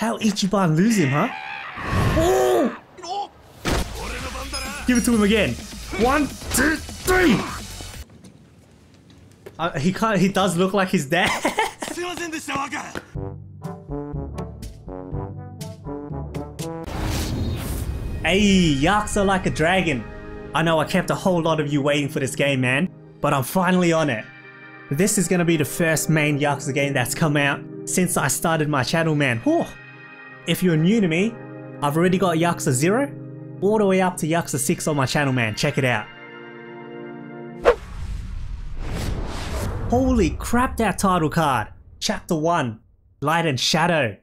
How Ichiban lose him, huh? Oh! Give it to him again. One, two, three. Uh, he kind he does look like his dad. hey, are like a dragon. I know I kept a whole lot of you waiting for this game, man, but I'm finally on it. This is gonna be the first main Yakuza game that's come out, since I started my channel man. If you're new to me, I've already got Yakuza 0 all the way up to Yakuza 6 on my channel man, check it out. Holy crap that title card! Chapter 1, Light and Shadow.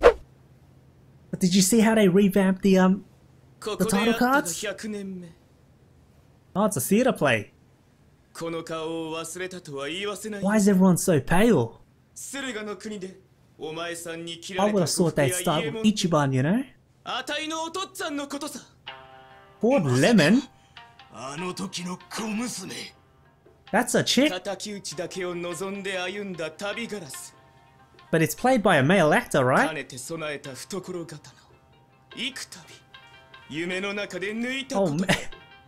But did you see how they revamped the um the title cards? Oh, it's a theater play. Why is everyone so pale? I would have thought they'd start with Ichiban, you know? Poor Lemon? That's a chick? But it's played by a male actor, right? Oh man,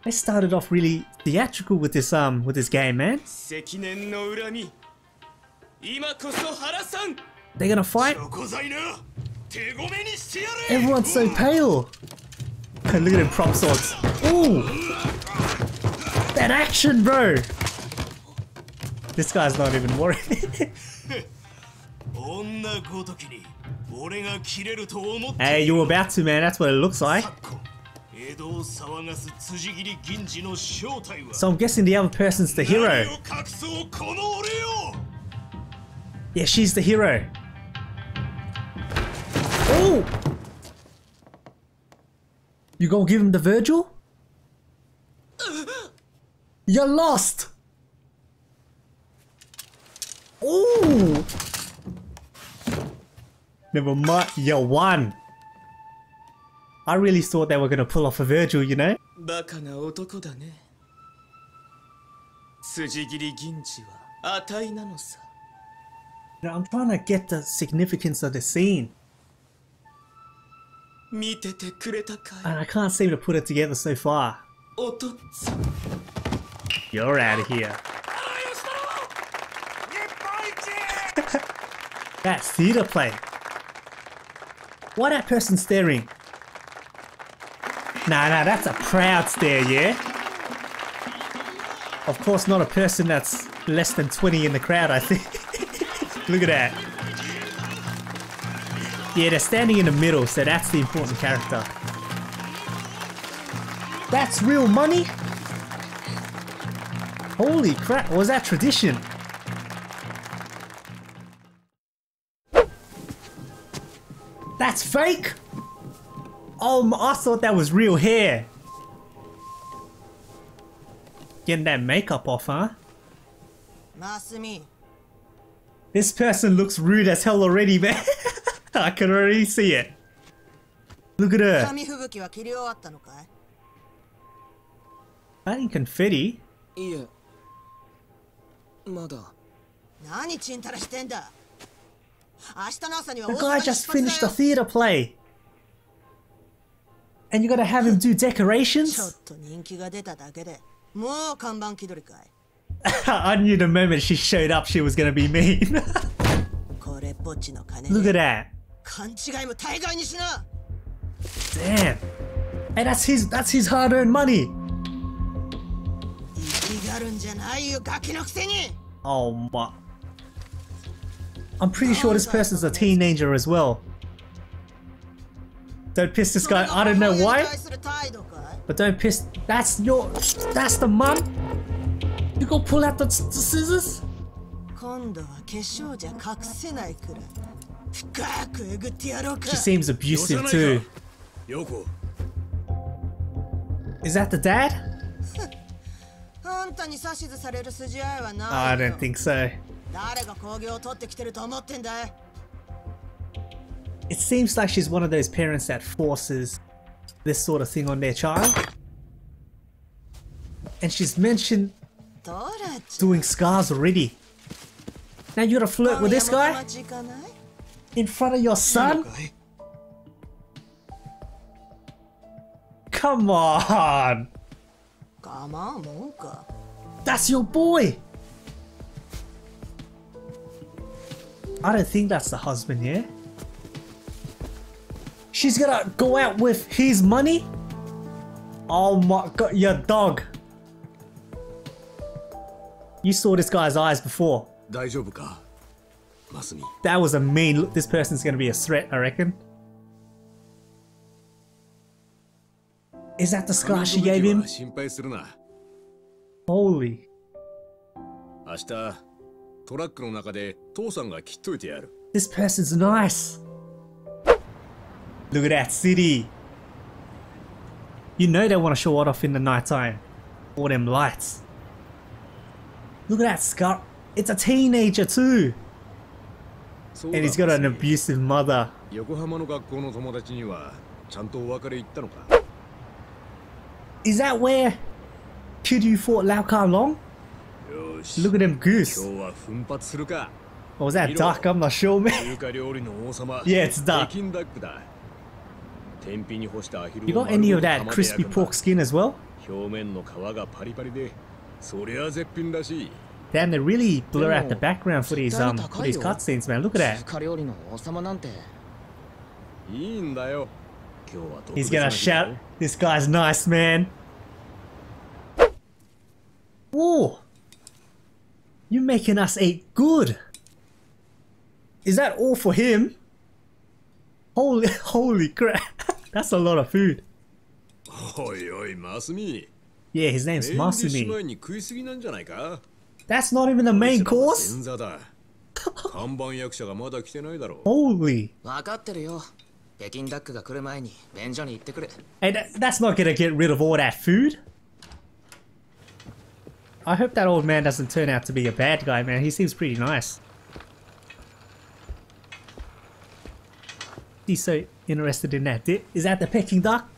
they started off really theatrical with this um with this game, man. They're gonna fight? Everyone's so pale! Look at him, prop swords. Ooh! That action, bro! This guy's not even worried. hey, you were about to, man. That's what it looks like. So I'm guessing the other person's the hero. を隠そうこの俺よ Yeah, she's the hero. Oh! You gonna give him the Virgil? You're lost! Ooh! Never mind, you won! I really thought they were gonna pull off a Virgil, you know? バカな男だね筋切り銀次は値なのさ I'm trying to get the significance of the scene. And I can't seem to put it together so far. You're out of here. That theater play. Why that person staring? Nah, nah, that's a proud stare, yeah? Of course not a person that's less than 20 in the crowd, I think. Look at that. Yeah, they're standing in the middle, so that's the important character. That's real money? Holy crap, was that tradition? That's fake? Oh, I thought that was real hair. Getting that makeup off, huh? Masumi, This person looks rude as hell already, man. I can already see it. Look at her. 紙吹雪は切り終わったのかい Adding confetti? いえまだ何ちんたらしてんだ明日の朝には The 大 guy 阪に just 出発 finished だ a よ theater play. And you're gonna have him do ちょ decorations? っと人気が出ただけでもう看板気取りかい I knew the moment she showed up she was gonna be mean. Look at that. Damn. Hey, that's his that's his hard-earned money. Oh my. I'm pretty sure this person's a teenager as well. Don't piss this guy. I don't know why. But don't piss. That's your. That's the mum. You go pull out the, the scissors. 今度は化粧じゃ隠せないくらい深くえぐってやろうか She seems abusive too. 横 Is that the dad? あんたに指図される筋合いは I ないよ don't think so. 誰が工業を取ってきてると思ってんだい It seems like she's one of those parents that forces this sort of thing on their child. And she's mentioned トラちゃん Doing scars already. Now you're to flirt with this guy? In front of your son? Come on! That's your boy! I don't think that's the husband, yeah? She's gonna go out with his money? Oh my god, your dog. You saw this guy's eyes before. 大丈夫かマスミ That was a mean look. This person's gonna be a threat, I reckon. Is that the scar she gave him? 心配するな Holy. 明日トラックの中で父さんが切っといてやる This person's nice. Look at that city. You know they want to show it off in the nighttime. All them lights. Look at that scar. It's a teenager too. And he's got an abusive mother. Is that where Pudu fought Lau Ka Long? Look at him goose. Or was oh, that duck? I'm not sure, man. yeah, it's duck. You got any of that crispy pork skin as well? 表面の皮がパリパリで Damn, they really blur out the background for these um for these cutscenes, man. Look at that. He's gonna shout, "This guy's nice, man." Whoa! You're making us eat good. Is that all for him? Holy, holy crap! That's a lot of food. Oi, oi, Masumi. Yeah, his name's Masumi. That's not even the main course? Holy! Hey, that, that's not gonna get rid of all that food. I hope that old man doesn't turn out to be a bad guy, man. He seems pretty nice. He's so interested in that. Is that the Peking duck?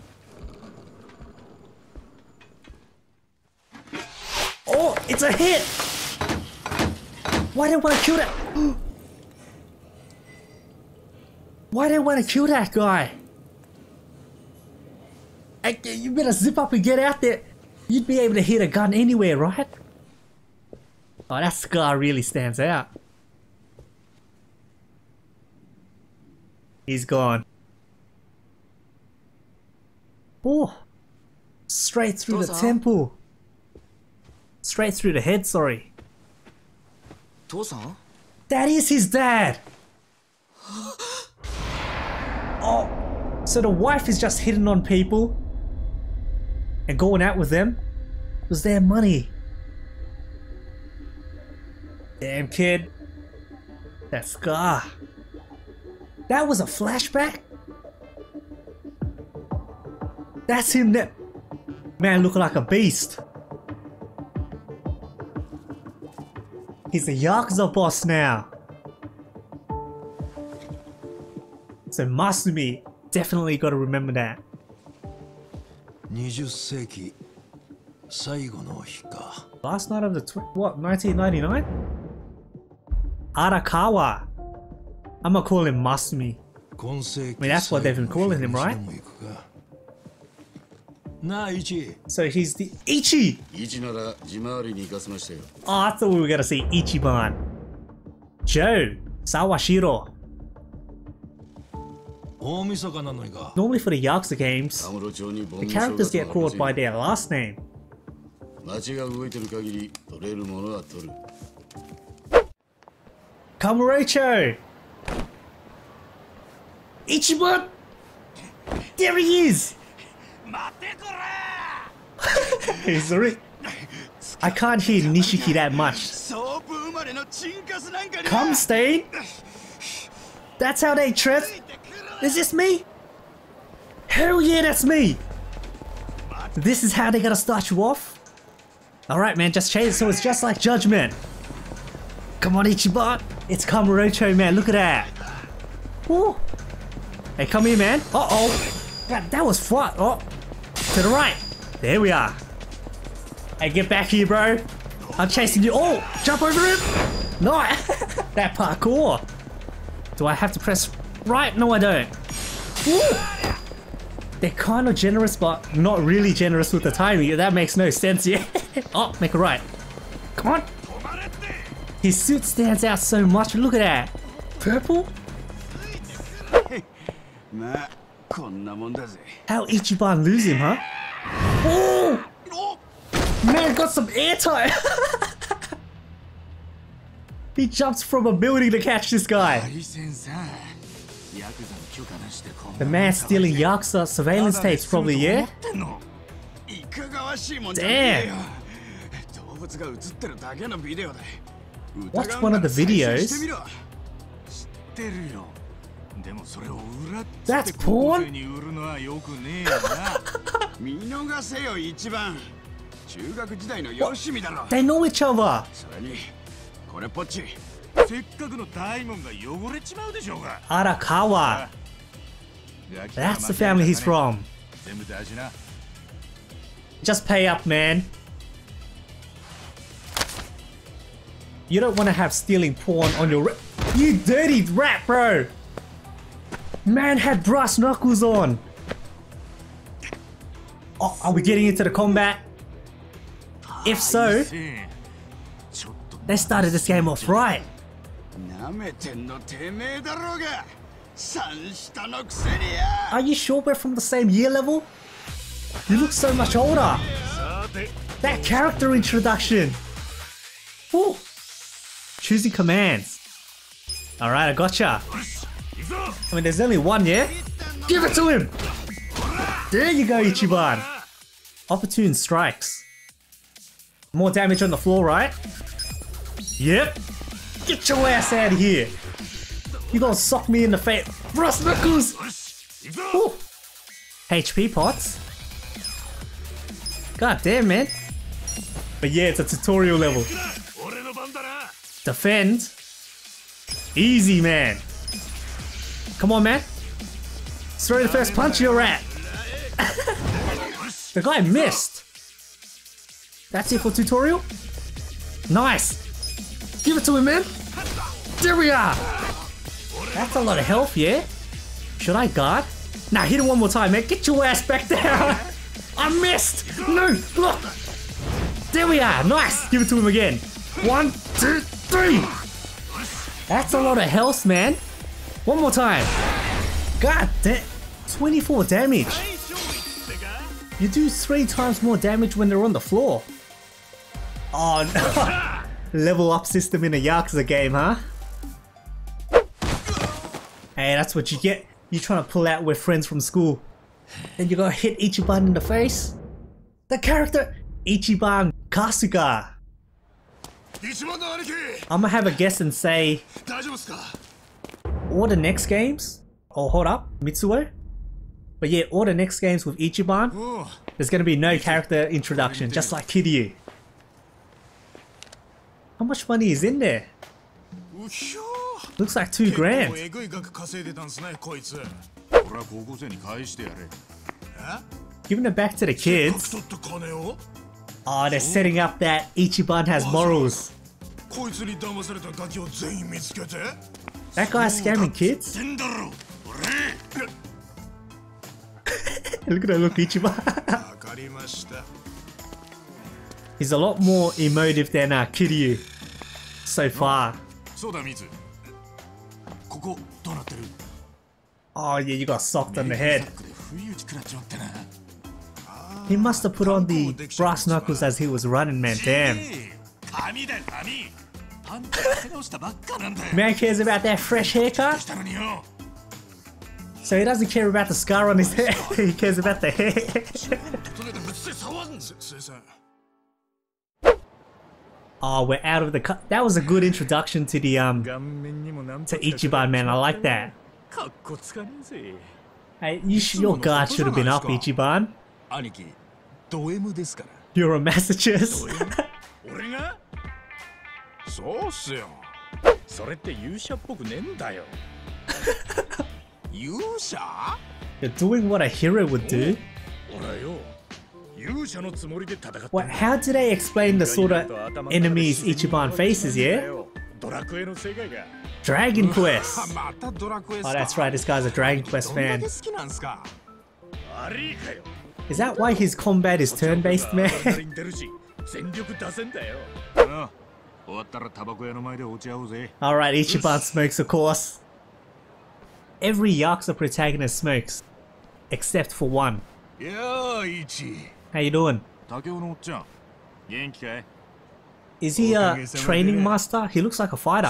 It's a hit! Why do I want to kill that? Why do I want to kill that guy? Hey, you better zip up and get out there. You'd be able to hit a gun anywhere, right? Oh, that scar really stands out. He's gone. Oh, straight through the Tosa. temple. Straight through the head, sorry. That is his dad! oh! So the wife is just hitting on people and going out with them? It was their money. Damn kid. That scar. That was a flashback? That's him that man looking like a beast. He's a Yakuza boss now. So Masumi, definitely gotta remember that. 20世紀最後の日か Last night of the tw- what 1999? Arakawa. I'm gonna call him Masumi. 今世紀 I mean, that's what they've been calling him, right? So he's the Ichi! Oh, I thought we were gonna see Ichiban. Jo! Sawashiro! Normally for the Yakuza games, the characters get called by their last name. 街が動いてる限り取れるものは取る。カムレイチョ一番 There he is! He's. I can't hear Nishiki that much. Come, Stain! That's how they trip. Is this me? Hell yeah, that's me! This is how they gotta start you off? Alright man, just change it so it's just like Judgment. Come on Ichiban, it's Kamurocho man, look at that. Ooh. Hey, come here man. Uh oh. God, that was fun. Oh, to the right. There we are. Hey, get back here, bro. I'm chasing you. Oh, jump over him. No, that parkour. Do I have to press right? No, I don't. Ooh. They're kind of generous, but not really generous with the timing. That makes no sense Yeah. oh, make a right. Come on. His suit stands out so much. Look at that. Purple? nah. How Ichiban lose him, huh? Oh! Man, got some air time! he jumps from a building to catch this guy. The man stealing Yakuza surveillance tapes probably, yeah? Damn! Watch one of the videos. 知ってるよでもそれを裏っつ That's って高校 porn? 生に売るのはよくねえよな見逃せよ一番中学時代のよしみだろ They know each other! それにこれっぽっちせっかくの大門が汚れちまうでしょうが Arakawa. That's the family he's from. 全部大事な Just pay up, man. You don't want to have stealing porn on your ra- You dirty rat, bro! Man had brass knuckles on. Oh, are we getting into the combat? If so, they started this game off right. Are you sure we're from the same year level? You look so much older. That character introduction. Ooh. Choosing commands. Alright, I gotcha. I mean, there's only one, yeah? Give it to him! There you go, Ichiban. Opportune strikes. More damage on the floor, right? Yep. Get your ass out of here. You gonna sock me in the face. Brass knuckles! Woo. HP pots. God damn, man. But yeah, it's a tutorial level. Defend. Easy, man. Come on, man. Throw the first punch, you're rat. the guy missed. That's it for tutorial? Nice. Give it to him, man. There we are. That's a lot of health, yeah? Should I guard? Nah, hit it one more time, man. Get your ass back down. I missed. No, look. There we are. Nice. Give it to him again. One, two, three. That's a lot of health, man. One more time. God damn. 24 damage. You do three times more damage when they're on the floor. Oh no. Level up system in a Yakuza game, huh? Hey, that's what you get. You're trying to pull out with friends from school. And you're gonna hit Ichiban in the face? The character Ichiban Kasuga. I'm gonna have a guess and say all the next games. Oh, hold up, Mitsuo, But yeah, all the next games with Ichiban, there's gonna be no character introduction, just like Kiryu. How much money is in there? Looks like two grand. Giving it back to the kids. Oh, they're setting up that Ichiban has morals. That guy's scamming kids. Look at that look, Ichiba. He's a lot more emotive than uh, Kiryu so far. Oh yeah, you got socked on the head. He must have put on the brass knuckles as he was running, man. Damn. Man cares about that fresh haircut. So he doesn't care about the scar on his oh, head, he cares about the hair. oh, we're out of the That was a good introduction to the, um, to Ichiban, man. I like that. Hey, you your guard should have been up, Ichiban. You're a. 俺がそうっすよそれって勇者っぽくねえんだよ勇者 You're doing what a hero would do. 俺はよ勇者のつもりで戦ってんだ What? How do they explain the sort of enemies Ichiban faces? Yeah. ドラクエの世界が Dragon Quest. またドラクエス Oh, か that's right. This guy's a Dragon Quest どんだ fan. け好きなんすか悪いかよ Is that why his combat is turn-based, man? Alright, Ichiban smokes of course. Every Yakuza protagonist smokes. Except for one. Yeah, Ichi. How you doing? Is he a training master? He looks like a fighter.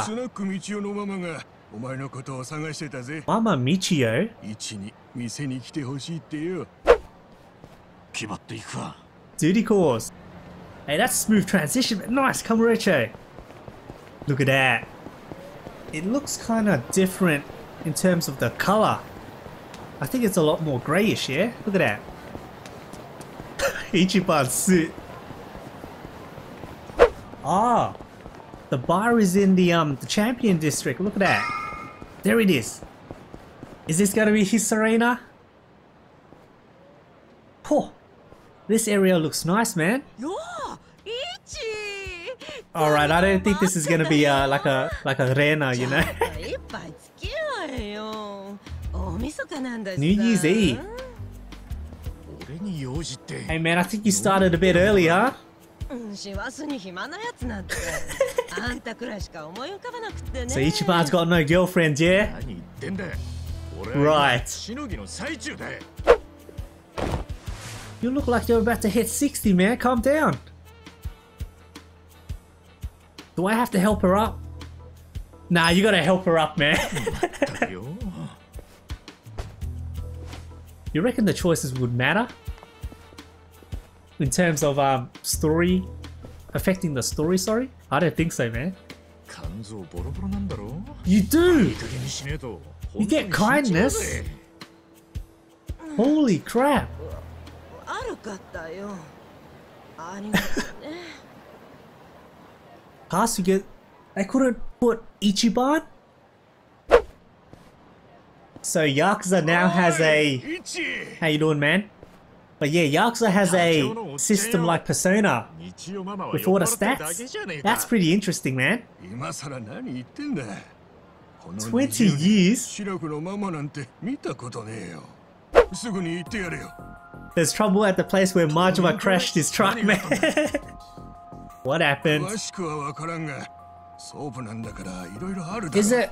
Mama Michiyo? Duty calls Hey that's a smooth transition but nice Kamurocho Look at that. It looks kind of different in terms of the color. I think it's a lot more grayish, yeah? Look at that. Ichiban suit. Ah, the bar is in the um the champion district. Look at that. There it is. Is this gonna be his arena? Oh, this area looks nice, man. All right, I don't think this is gonna be uh, like a like a arena, you know. 一杯つけようよ大晦日なんだしさ New Year's Eve. 俺に用事って Hey man, I think you started a bit early, huh? うん師走に暇なやつなんてあんたくらいしか思い浮かばなくってね So Ichiban's got no girlfriend, yeah? 何言ってんだ俺 Right. しのぎの最中だ You look like you're about to hit 60, man. Calm down. Do I have to help her up? Nah, you gotta help her up, man. you reckon the choices would matter? In terms of um, story, affecting the story, sorry? I don't think so, man. You do! You get kindness! Holy crap! You get. I couldn't put Ichiban? So Yakuza now has a... How you doing, man? But yeah, Yakuza has a system like Persona with all the stats. That's pretty interesting, man. 20 years? There's trouble at the place where Majima crashed his truck, man. What happened? Is it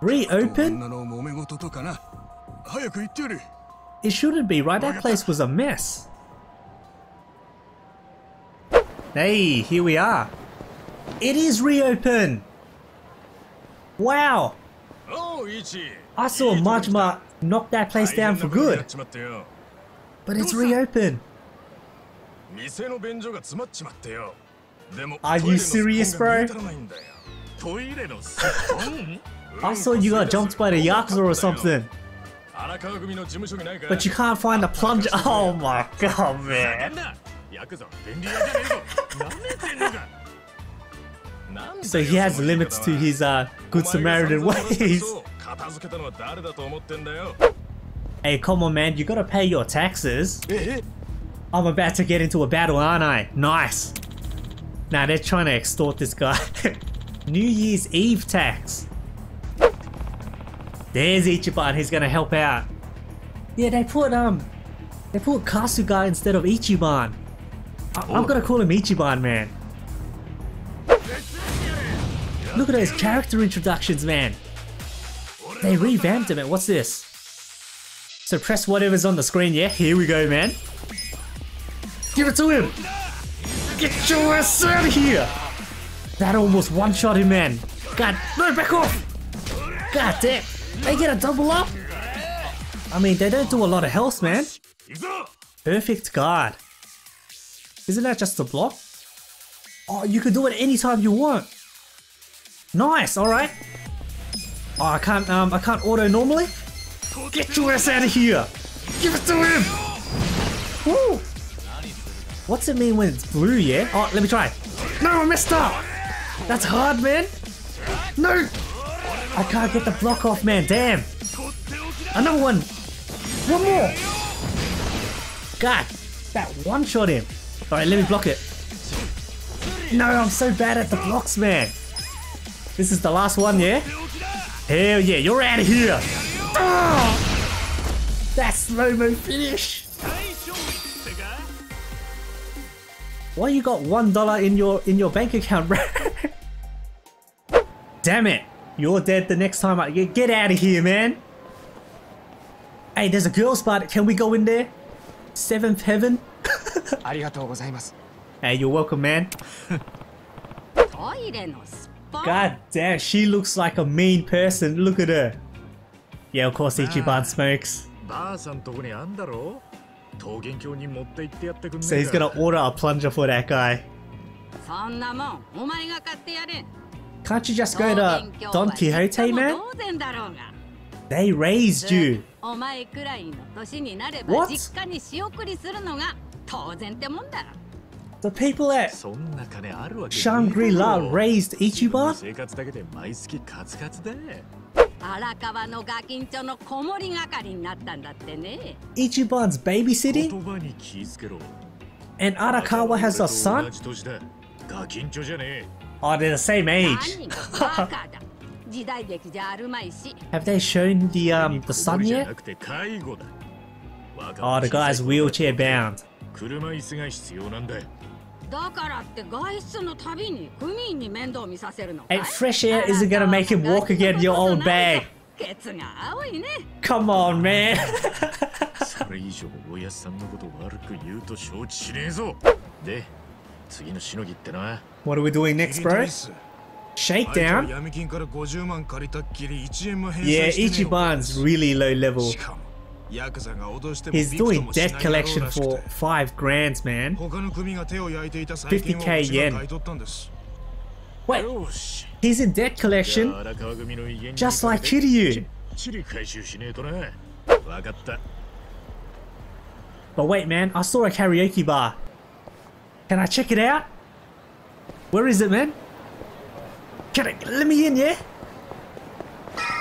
reopened? It shouldn't be, right? That place was a mess. Hey, here we are. It is reopened! Wow! I saw Majima knock that place down for good. But it's reopened. 店の便所が詰まっちまってよでも Are トイレ you のスッポン serious, が bro? 見当たらないんだよトイレのスッポン I saw you got jumped by the Yakuza or something, 荒川組の事務所にないか but you can't find the plunger. Oh my god, な man. んだヤクザは便利屋じゃねえぞなめてんのかなんだよ So he has その言い方 limits は to his uh, good お前が Samaritan 散々殺した ways. 人を片付けたのは誰だと思ってんだよ Hey, come on, man. You gotta pay your taxes. え I'm about to get into a battle, aren't I? Nice. Nah, they're trying to extort this guy. New Year's Eve tax. There's Ichiban. He's gonna help out. Yeah, they put um, they put Kasuga instead of Ichiban. I- I'm gonna call him Ichiban, man. Look at those character introductions, man. They revamped him. Man. What's this? So press whatever's on the screen. Yeah, here we go, man. Give it to him! Get your ass out of here! That almost one-shot him, man. God, no, back off! God damn, they get a double up? I mean, they don't do a lot of health, man. Perfect guard. Isn't that just a block? Oh, you can do it anytime you want. Nice, alright. Oh, I can't, um, I can't auto normally? Get your ass out of here! Give it to him! Woo! What's it mean when it's blue, yeah? Oh, let me try. No, I messed up! That's hard, man! No! I can't get the block off, man, damn! Another one! One more! God, that one shot him. Alright, let me block it. No, I'm so bad at the blocks, man. This is the last one, yeah? Hell yeah, you're out of here! Ah! That slow-mo finish! Why you got one dollar in your in your bank account, bro? Damn it! You're dead the next time I get, get out of here, man. Hey, there's a girl spot. Can we go in there? Seventh heaven. hey, you're welcome, man. God damn, she looks like a mean person. Look at her. Yeah, of course Ichiban smokes. So he's gonna order a plunger for that guy. Can't you just go to Don Quijote, man? They raised you. What? The people at Shangri-La raised Ichiban? 生活だけで毎月カツカツで荒川のガキンチョの子守係になったんだってね Ichiban's babysitting? 言葉に気ぃつけろ And Arakawa has a 同 son? じ年だガキンチョじゃねえ Oh, they're the same age. 何がバカだ時代劇じゃあるまいし Have they shown the um the 子 son 守じゃ yet? なくて介護だ Oh, the guy's wheelchair bound. 車椅子が必要なんだ And fresh air isn't gonna make him walk again your old bag. Come on, man. what are we doing next, bro? Shakedown? Yeah, Ichiban's really low level. He's doing debt collection for five grand, man. 50k yen. Wait, he's in debt collection just like Kiryu. But wait, man, I saw a karaoke bar. Can I check it out? Where is it, man? Can I, let me in, yeah?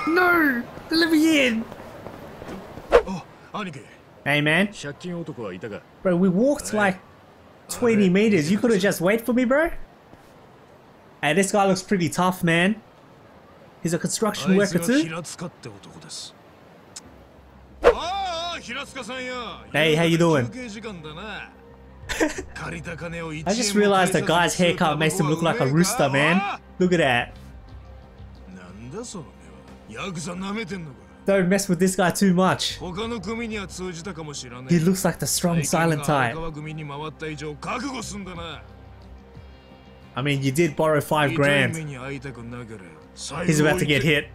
No! Let me in! Hey man. Bro, we walked like 20 meters. You could have just waited for me, bro. Hey, this guy looks pretty tough, man. He's a construction worker too. Hey, how you doing? I just realized the guy's haircut makes him look like a rooster, man. Look at that. Don't mess with this guy too much. He looks like the strong silent type. I mean, you did borrow five grand. He's about to get hit.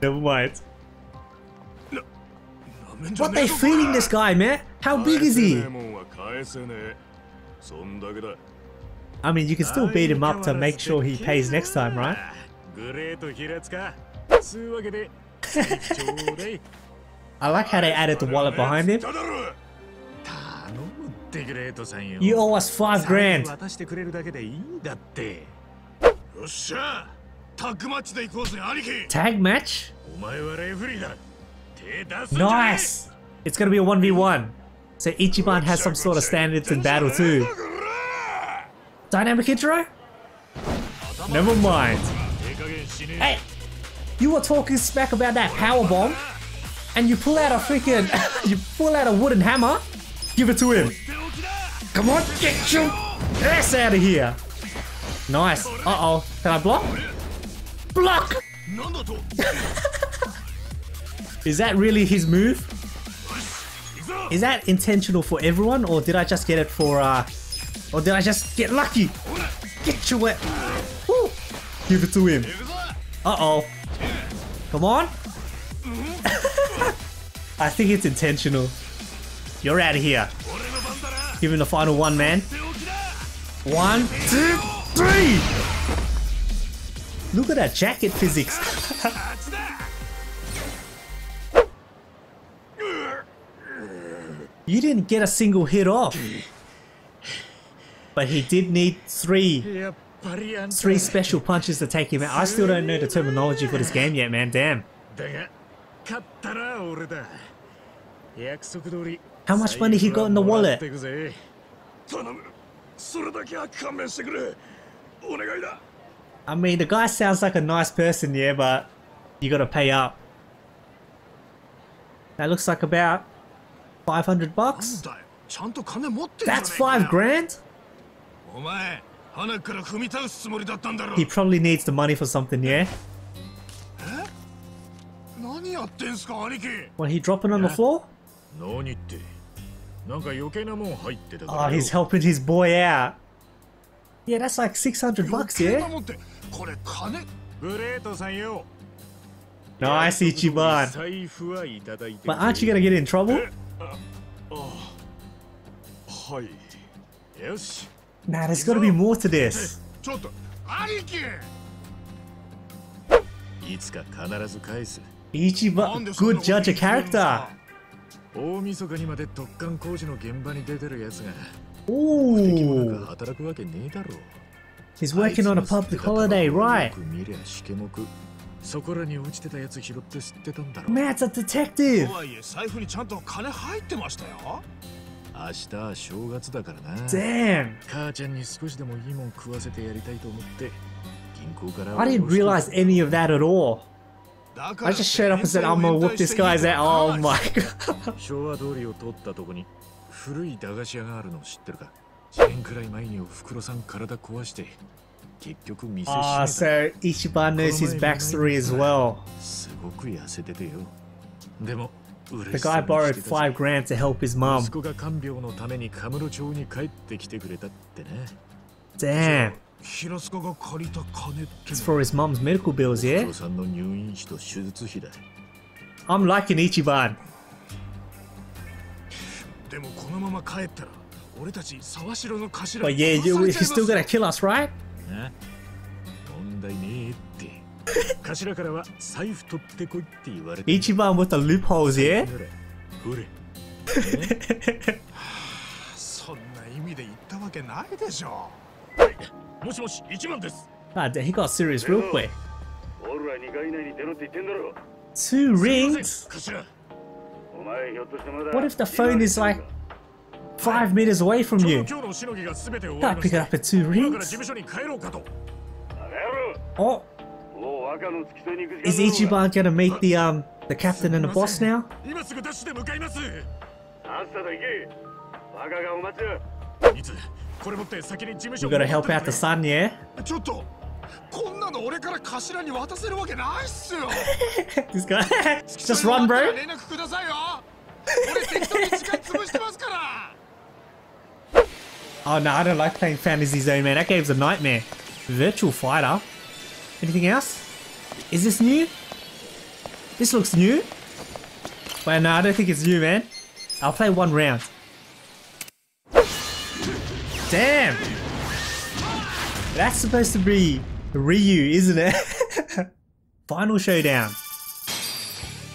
Never mind. What they feeding this guy, man? How big is he? I mean, you can still beat him up to make sure he pays next time, right? I like how they added the wallet behind him. You owe us five grand. Tag match? Nice! It's gonna be a 1v1. So Ichiban has some sort of standards in battle too. Dynamic intro? Never mind. Hey! You were talking smack about that power bomb, and you pull out a freaking, you pull out a wooden hammer. Give it to him. Come on, get your ass out of here. Nice. Uh oh. Can I block? Block. Is that really his move? Is that intentional for everyone, or did I just get it for, uh, or did I just get lucky? Get your wet. Give it to him. Uh oh. Come on. Mm-hmm. I think it's intentional. You're out of here. Give him the final one, man. One, two, three! Look at that jacket physics. you didn't get a single hit off. But he did need three. Three special punches to take him out. I still don't know the terminology for this game yet, man. Damn. How much money he got in the wallet? I mean, the guy sounds like a nice person, yeah, but you gotta pay up. That looks like about 500 bucks? That's five grand? He probably needs the money for something, yeah? What, he dropping on the floor? Oh, he's helping his boy out. Yeah, that's like 600 bucks, yeah? Nice, Ichiban. But aren't you gonna get in trouble? Eh, uh, oh. はいよし Nah, there's gotta be more to this. ちょっと兄貴いつか必ず返す Ichiban, good judge of character. 大晦日にまで突貫工事の現場に出てるやつが Ooh, なんか働くわけねえだろ he's working on a public holiday, right? よく見りゃしけもくそこらに落ちてたやつ拾って吸ってたんだろ Matt's a detective. とはいえ財布にちゃんと金入ってましたよ 明日は正月だからな Damn. 母ちゃんに少しでもいいもん食わせてやりたいと思って銀行から I didn't realize any of that at all. だか I ら just showed up and said, I'm gonna whoop this guy's ass. Oh my god. 昭和通りを通ったとこに古い駄菓子屋があるの知ってるか1年くらい前におふくろさん体壊して結局店閉め Ah, た so Ichiban knows his backstory as well. すごく痩せててよでも The guy borrowed five grand to help his mom. 息子が看病のためにカムロ町に帰ってきてくれたってね Damn. 平塚が借りた金って It's for his mom's medical bills, お yeah? 父さんの入院費と手術費だ I'm liking Ichiban. でもこのまま帰ったら俺たち沢城の頭 But に yeah, 殺 you, され he's ちゃいます still gonna kill us, right? な問題ねえって 頭からは財布取ってこいって言われて Ichiban with the loopholes, yeah? ほれそんな意味で言ったわけないでしょもしもし一番です God damn, he got serious real quick. 俺ら2回以内に出ろって言ってんだろ Two rings? 頭お前ひょっとしてまだ What if the phone is like five meters away from ちょう you? ど今日のしのぎが全て終わ Can't りま pick it し up た at two 今から rings. 事務所に帰ろうかとバカ野 Oh, Is Ichiban gonna meet the um the captain and the boss now? We gotta help out the son, yeah? this guy, just run, bro. oh no, I don't like playing Fantasy Zone, man. That game's a nightmare. Virtua Fighter. Anything else? Is this new? This looks new. Wait, no, I don't think it's new, man. I'll play one round. Damn! That's supposed to be Ryu, isn't it? Final showdown.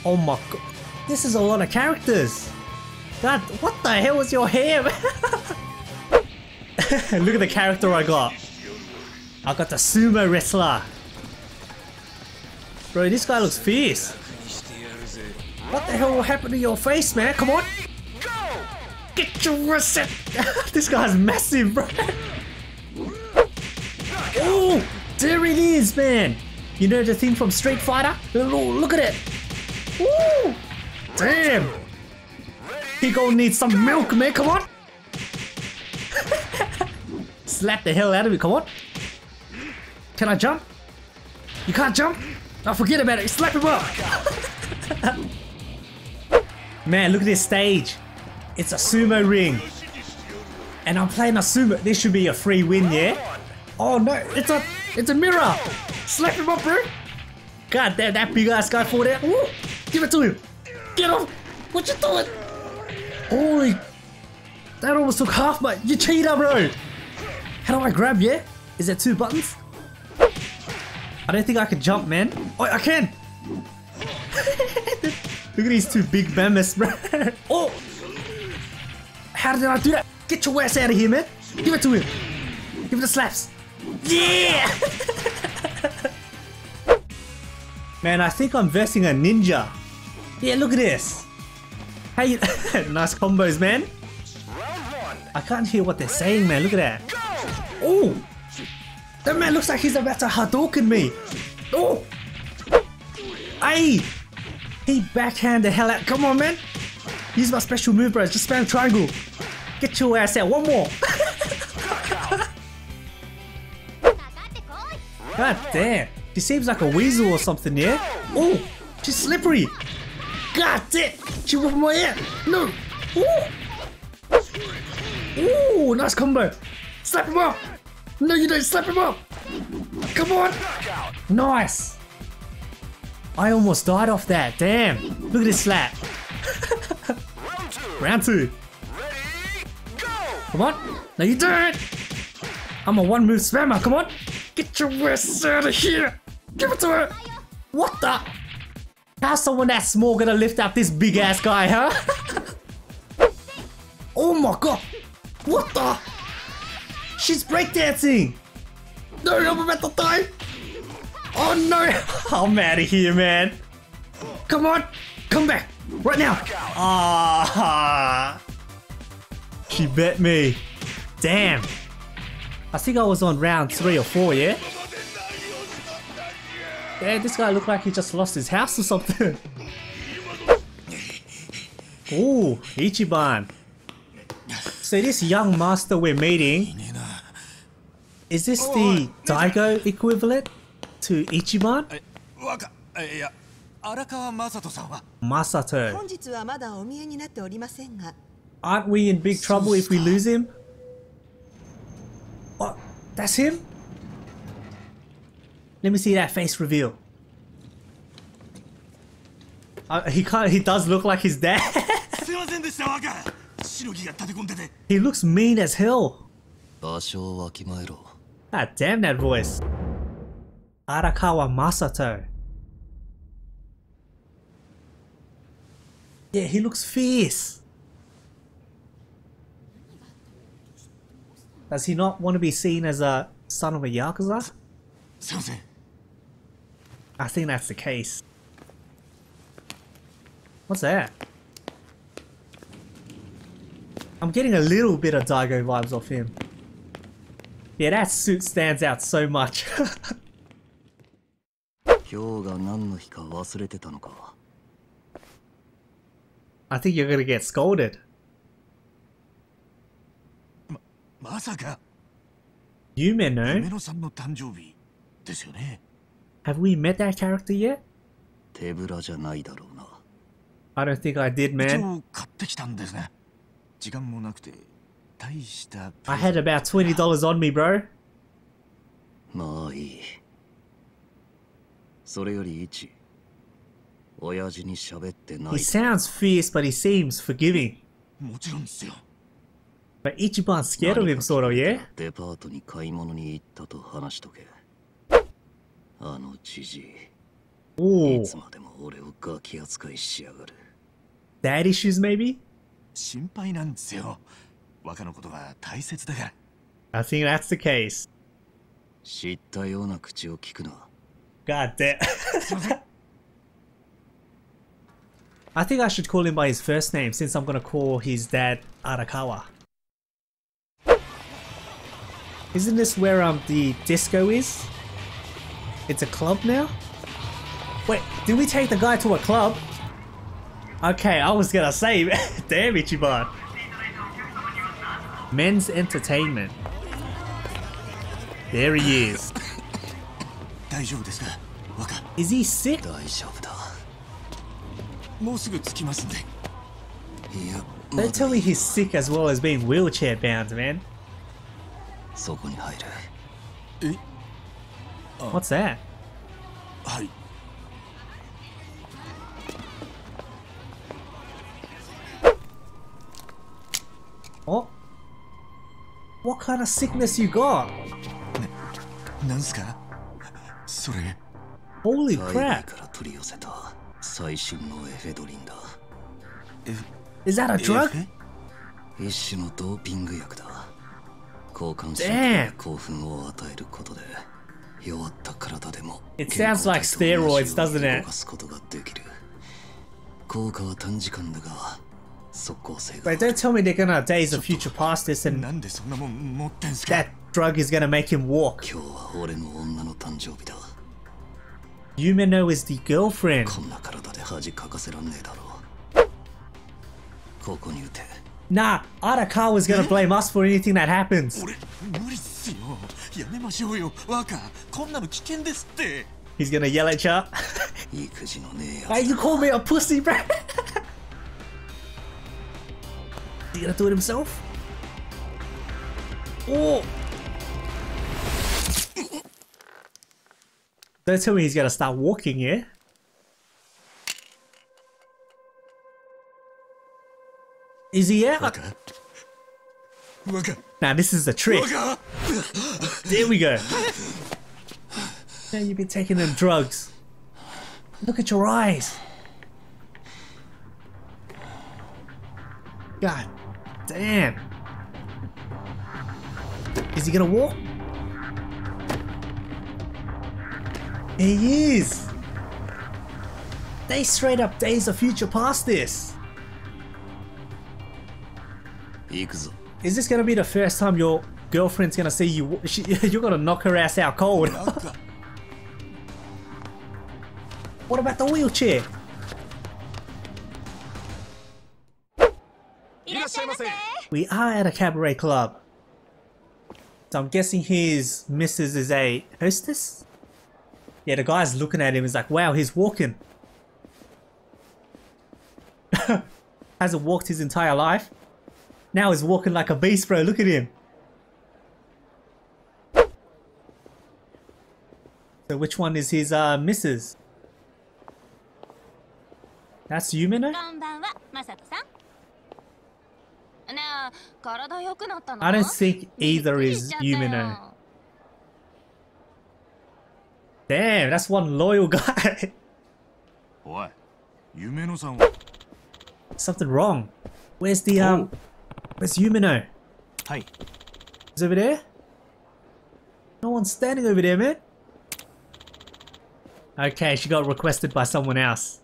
Oh my god. This is a lot of characters. God, what the hell was your hair? Look at the character I got. I got the sumo wrestler. Bro, this guy looks fierce. What the hell happened to your face, man? Come on. Get your reset. this guy's massive, bro. Oh, there it is, man. You know the thing from Street Fighter? Look at it. Woo! Damn. He gonna need some milk, man. Come on. Slap the hell out of it. Come on. Can I jump? You can't jump? Oh, forget about it. Slap him up. Man, look at this stage. It's a sumo ring. And I'm playing a sumo. This should be a free win, yeah? Oh no, it's a it's a mirror. Slap him up, bro. God damn, that big ass guy fought out. Woo! Give it to him. Get off. What you doing? Holy. That almost took half my. You cheater, bro. How do I grab, yeah? Is there two buttons? I don't think I can jump, man. Oh, I can. Look at these two big mammoths, bro. oh! How did I do that? Get your ass out of here, man. Give it to him. Give it the slaps. Yeah! man, I think I'm versing a ninja. Yeah, look at this. Hey, nice combos, man. I can't hear what they're saying, man. Look at that. Oh! That man looks like he's about to Hadouken me. Oh! Hey! He backhand the hell out. Come on, man. Use my special move, bro. Just spam triangle. Get your ass out. One more. God damn. She seems like a weasel or something, yeah? Oh, she's slippery. God damn. She whipped my ear. No. Ooh. Ooh, nice combo. Slap him up. No, you don't. Slap him up. Come on. Nice. I almost died off that. Damn. Look at this slap. Round two. Round two. Ready, Come on. No, you don't. I'm a one move spammer. Come on. Get your ass out of here. Give it to her. What the? How's someone that small gonna lift up this big ass guy, huh? oh my god. What the? She's breakdancing. No, about to die. Oh no. I'm out of here, man. Come on. Come back. Right now. Ah. She bet me. Damn. I think I was on round three or four, yeah? Yeah, this guy looked like he just lost his house or something. Ooh, Ichiban. So this young master we're meeting, is this the Daigo equivalent to Ichiban? わかいや荒川雅人さんは Masato. 本日はまだお見えになっておりませんが Aren't we in big trouble if we lose him? What? That's him? Let me see that face reveal. Uh, he can't. He does look like his dad. すいませんでした若しのぎが立て込んでて he looks mean as hell. 場所をわきまえろ God damn that voice. Arakawa Masato. Yeah, he looks fierce. Does he not want to be seen as a son of a Yakuza? Something. I think that's the case. What's that? I'm getting a little bit of Daigo vibes off him. Yeah, that suit stands out so much. 今日が何の日か忘れてたのか I think you're gonna get scolded. まさか Yume 夢 no? 野さんの誕生日ですよね Have we met that character yet? 手ぶらじゃないだろうな I don't think I did, 一 man. 応買ってきたんですが時間もなくて大したプ I レゼ had ント about $20 on me, bro. まあいいそれより一親父に喋ってな He い sounds fierce, but he seems forgiving. もちろんですよ But Ichiban's scared of him, sort of, yeah? デパートに買い物に行ったと話しとけあのじじい Ooh. いつまでも俺をガキ扱いしやがる Dad issues, maybe? 心配なんですよ 若のことが大切だから I think that's the case. 知ったような口を聞くな God damn. I think I should call him by his first name since I'm gonna call his dad Arakawa. Isn't this where um the disco is? It's a club now? Wait, did we take the guy to a club? Okay, I was gonna say, damn Ichiban. Men's entertainment. There he is. 大丈夫ですか若 Is he sick? 大丈夫だもうすぐ着きますんでいや Don't tell me he's sick as well as being wheelchair bound, man. そこに入る What's that? はい Oh? What kind of sickness you got? なんすかそれ Holy 海外 crap. から取り寄せた最新のエフェドリンだ Is that a drug? 一種のドーピング薬だ交感神 Damn. 経に興奮を与えることで弱った体でも It sounds like steroids, doesn't it? 動かすことができる効果は短時間だが即効性が But don't tell me they're gonna days of future past this and that drug is gonna make him walk. Yumeno is the girlfriend. Nah, Arakawa is gonna blame us for anything that happens. He's gonna yell at you. Why you call me a pussy, bruh? He gonna do it himself? Oh! Don't tell me he's gonna start walking, yeah? Is he out? 若 Nah, this is a trick. 若 There we go. Now you've been taking them drugs. Look at your eyes. God Damn. Is he gonna walk? He is! They straight up days of future past this! Is this gonna be the first time your girlfriend's gonna see you? She, you're gonna knock her ass out cold. what about the wheelchair? We are at a cabaret club. So I'm guessing his missus is a hostess? Yeah, the guy's looking at him. He's like, wow, he's walking. Hasn't walked his entire life. Now he's walking like a beast, bro. Look at him. So which one is his uh, missus? That's Yumeno? I don't think either is Yumeno. Damn, that's one loyal guy. Something wrong. Where's the um? Oh. Where's Yumeno? Hi. Is over there? No one's standing over there, man. Okay, she got requested by someone else.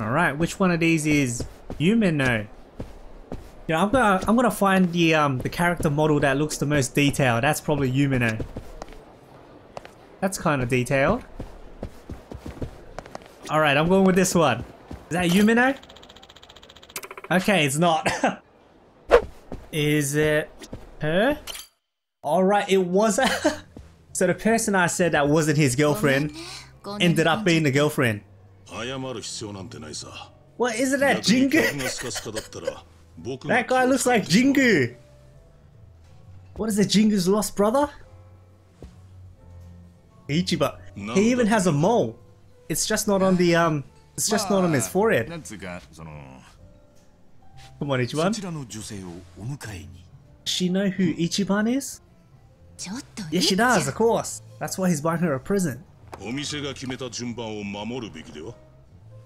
Alright, which one of these is Yumeno? Yeah, I'm gonna I'm gonna find the um the character model that looks the most detailed. That's probably Yumeno. Eh? That's kind of detailed. All right, I'm going with this one. Is that Yumeno? Eh? Okay, it's not. Is it her? All right, it was. a. so the person I said that wasn't his girlfriend ended up being the girlfriend. What is it that Jingu? 客がスカスカだったら僕が That guy looks like Jingu. What is it, Jingu's lost brother? Ichiba. He even has a mole. It's just not on the um it's just not on his な forehead. んつうかその Come on, そ Ichiban. ちらの女性をお迎えに She know who Ichiban is? ちょっと Yeah, she does, of course. That's why he's buying her a present. お店が決めた順番を守るべきでは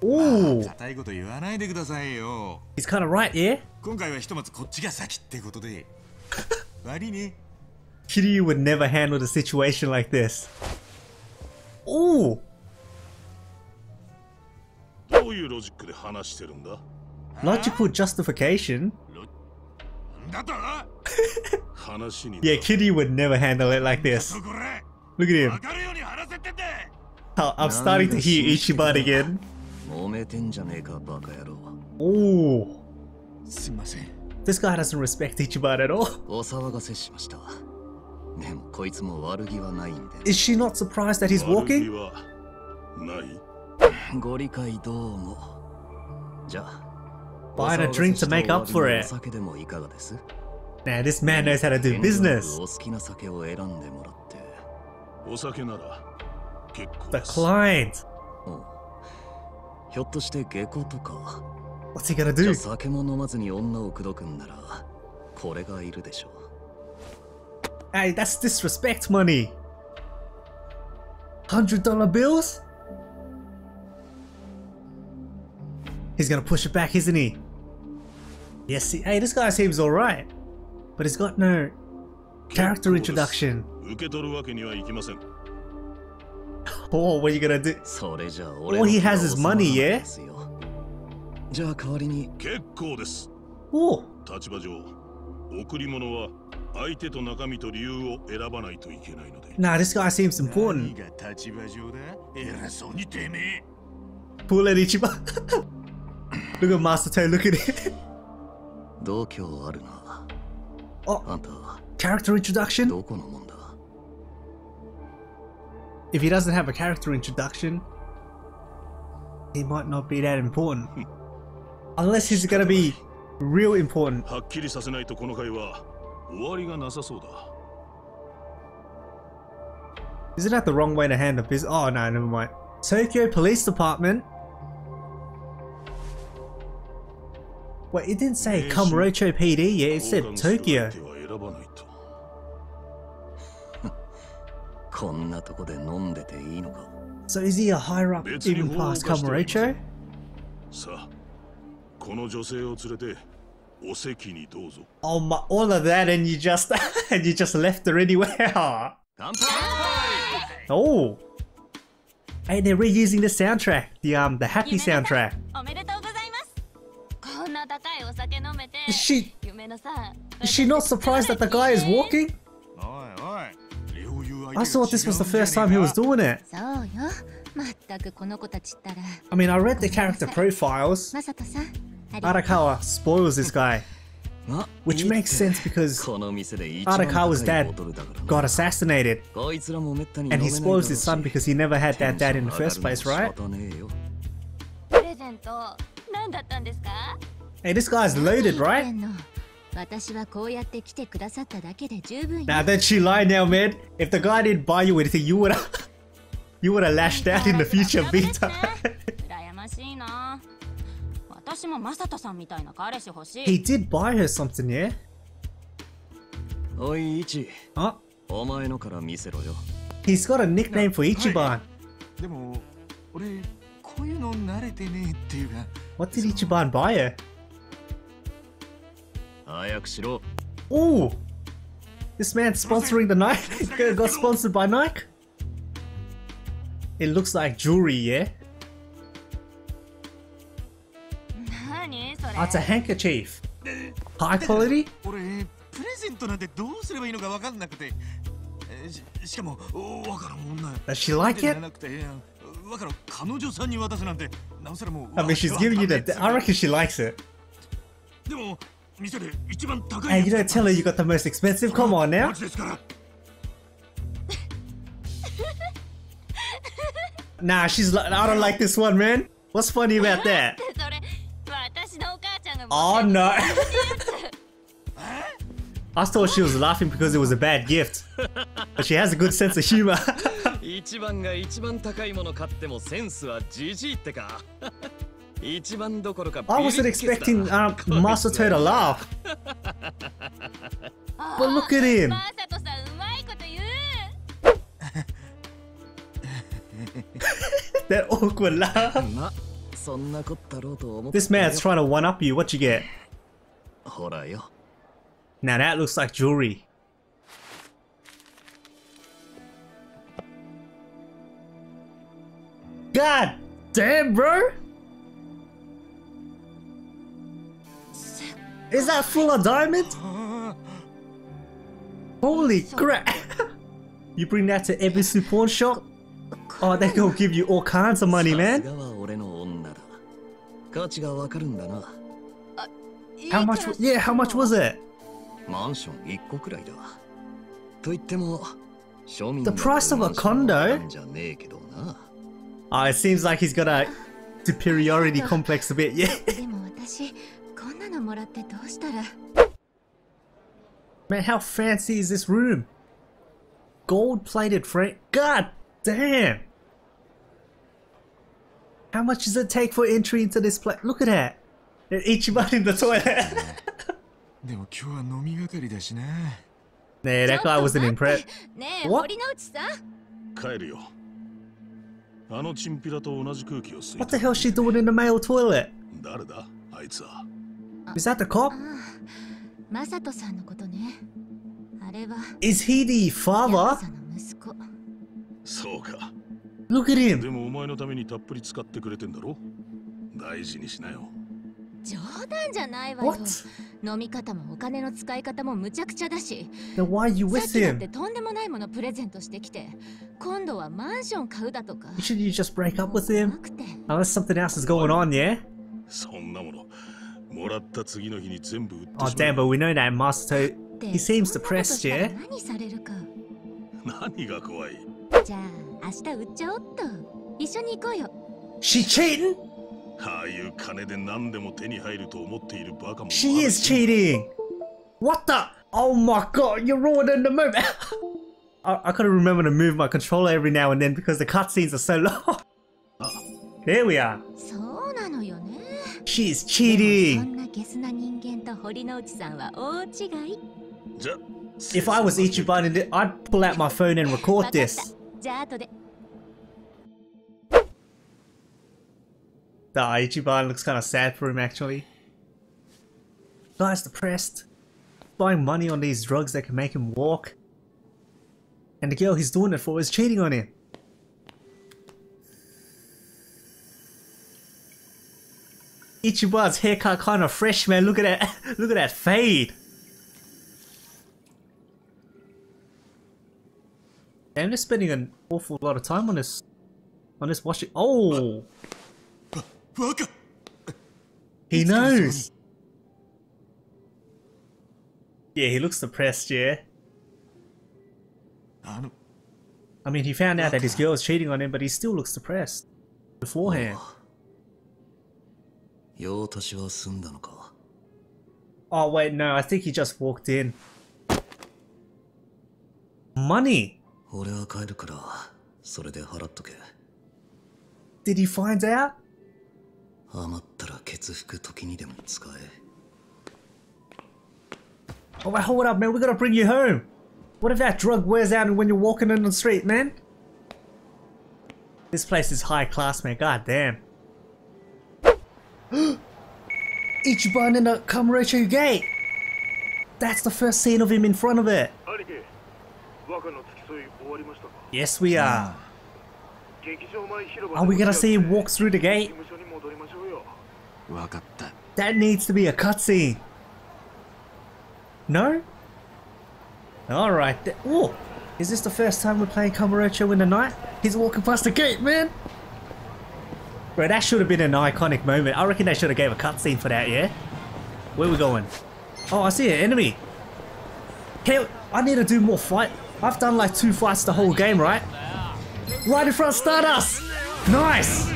おお硬いこと言わないでくださいよ He's kind of right, yeah? 今回はひとまずこっちが先ってことで悪いね Kiryu would never handle the situation like this おおどういうロジックで話してるんだ Logical justification? yeah, Kiryu would never handle it like this. Look at him. I'm starting to hear Ichiban again. 揉めてんじゃねえかバカ野郎 Ooh, すいません this guy doesn't respect Ichiban at all. お騒がせしましたでもこいつも悪気はないんで Is she not surprised that he's 悪気 walking? はないご理解どうもじゃあ Buying a drink to make up for お it. 酒でもいかがです Nah, this man knows how to do business. お好きな酒を選んでもらってお酒なら結構 The です client. ひょっとして下戸とか What's he gonna じゃ do? あ酒も飲まずに女を口説くんならこれがいるでしょ Hey, that's disrespect money. Hundred dollar bills? He's gonna push it back, isn't he? Yes, see, hey, this guy seems alright. But he's got no character introduction. Oh, what are you gonna do? All he has is money, yeah? Oh. 立場上、贈り物は相手と中身と理由を選ばないといけないので。Nah, this guy seems important. 何が立場上だ偉そうにてめえ。Pull at Ichiban. look at Masato, look at it. 度胸あるな。Oh, character introduction? if he doesn't have a character introduction, he might not be that important. Unless he's gonna be real important. Isn't that the wrong way to handle this? Oh no, never mind. Tokyo Police Department. Wait, it didn't say Kamurocho PD, yeah, it said Tokyo. こんなとこで飲んでていいのか So is he a higher up 別に even 法を past 犯してはいませ Kamurocho? んさあこの女性を連れてお席にどうぞ Oh my, all of that and you just and you just left her anywhere. oh. Hey, they're reusing the soundtrack, the um, the happy soundtrack. おめでとうございますこんな高いお酒飲めて Is she 夢のさ is she not surprised that the guy is walking? I thought this was the first time he was doing it. I mean, I read the character profiles. Arakawa spoils this guy. Which makes sense because Arakawa's dad got assassinated. And he spoils his son because he never had that dad in the first place, right? Hey, this guy's loaded, right? 私はこうやって来てくださっただけで十分よ Now don't you lie now, man. If the guy didn't buy you anything, you would have you would have lashed out in the future big time. 羨ましいな私もマサトさんみたいな彼氏欲し he い did buy her something, yeah? おいイチ Huh? お前のから見せろよ He's got a nickname for Ichiban. でも俺こういうの慣れてねえっていうか What did Ichiban buy her? 早くしろ Oh! This man's sponsoring the Nike. got sponsored by Nike? It looks like jewelry, yeah? 何それ Oh, it's a handkerchief. High quality? 俺プレゼントなんてどうすればいいのか分かんなくてえししかもお分からん女 Does she like じゃ it? なくて分からん彼女さんに渡すなんてなおさらもう I mean, she's giving you the. I reckon she likes it. でも店で一番高い Hey, you don't tell her you got the most expensive. Come on now. マジですから Nah, she's like, I don't like this one, man. What's funny about that? それ私のお母ちゃんが Oh no. I thought she was laughing because it was a bad gift. But she has a good sense of humor. 一番が一番高いもの買ってもセンスはじじいってか一番どころか I wasn't expecting uh, Masato to laugh. but look at him. that awkward laugh. This man's trying to one-up you. What you get? Now that looks like jewelry. God damn, bro! Is that full of diamond? Holy crap! you bring that to every support shop? Oh, they gonna give you all kinds of money, man. How much? Yeah, how much was it? The price of a condo? Oh, it seems like he's got a superiority complex a bit, yeah. でも私こんなのもらってどうしたら Man, how fancy is this room? Gold plated frame. God damn! How much does it take for entry into this place? Look at that! And Ichiban in the toilet. でも今日は飲みがかりだしな nah, that guy wasn't impressed. ねえ What? 堀之内さん帰るよあのチンピラと同じ空気を吸い What the hell is she doing in the male toilet? 誰だあいつは Is that the cop? マサトさんのことねあれは Is he the ヤク father? ザの息子そうか Look at で him. もお前のためにたっぷり使ってくれてんだろ大事にしなよ 冗談じゃないわよ What? 飲み方もお金の使い方もむちゃくちゃだし Then why are you さっ with きだって him? とんでもないものプレゼントしてきて今度はマンション買うだとか Should you just break up with him? Unless something else is going on, yeah? そんなもの Oh damn, but we know that Master, he seems depressed, yeah? She cheating? She is cheating! What the? Oh my god, you're ruining the moment! I, I gotta remember to move my controller every now and then because the cutscenes are so long. Ah. There we are. She's cheating. If I was Ichiban, I'd pull out my phone and record this. The Ichiban looks kind of sad for him actually. Guy's depressed, buying money on these drugs that can make him walk. And the girl he's doing it for is cheating on him. Ichiban's haircut kind of fresh, man. Look at that. Look at that fade. Damn, they're spending an awful lot of time on this. On this washing. Oh! He knows! Yeah, he looks depressed, yeah. I mean, he found out that his girl is cheating on him, but he still looks depressed beforehand. Oh wait, no, I think he just walked in. Money! Did he find out? Oh wait, hold up man, we gotta bring you home! What if that drug wears out when you're walking in the street, man? This place is high class, man, god damn. Ichiban in the Kamurocho Gate! That's the first scene of him in front of it! Yes, we are. Ah. Are we gonna see him walk through the gate? That needs to be a cutscene. No? Alright. Oh! Is this the first time we're playing Kamurocho in the night? He's walking past the gate, man! Bro, that should have been an iconic moment. I reckon they should have gave a cutscene for that, yeah? Where we going? Oh, I see an enemy. Hell, I need to do more fight. I've done like two fights the whole game, right? Right in front of Stardust! Nice!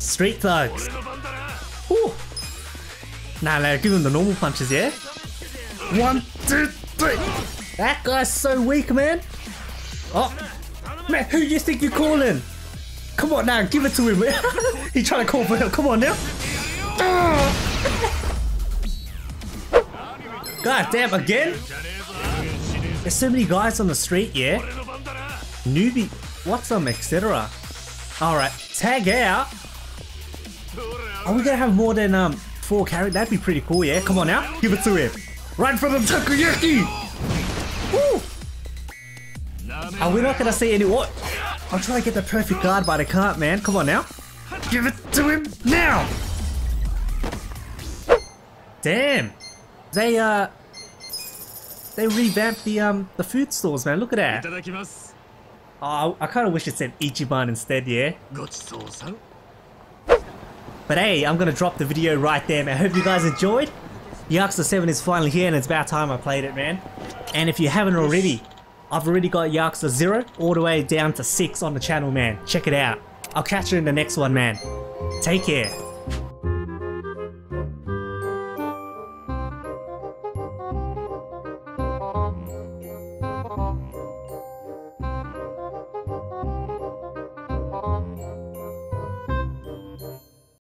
Street thugs. Whew. Nah, nah, give him the normal punches, yeah? One, two, three. That guy's so weak, man. Oh, man, who you think you're calling? Come on now, give it to him. he trying to call for help. Come on now. Ah. God damn, again? There's so many guys on the street, yeah? Newbie, what's them, etc. Alright, tag out. Are we gonna have more than um four characters? That'd be pretty cool, yeah? Come on now, give it to him. Right from the takoyaki! Woo! Are we not gonna see any what? I'm trying to get the perfect guard, by the cart, man. Come on now. Give it to him now! Damn! They, uh... They revamped the, um, the food stores, man. Look at that. Oh, I kind of wish it said Ichiban instead, yeah? But hey, I'm going to drop the video right there, man. I hope you guys enjoyed. Yakuza 7 is finally here and it's about time I played it, man. And if you haven't already, I've already got Yakuza 0 all the way down to 6 on the channel, man. Check it out. I'll catch you in the next one, man. Take care.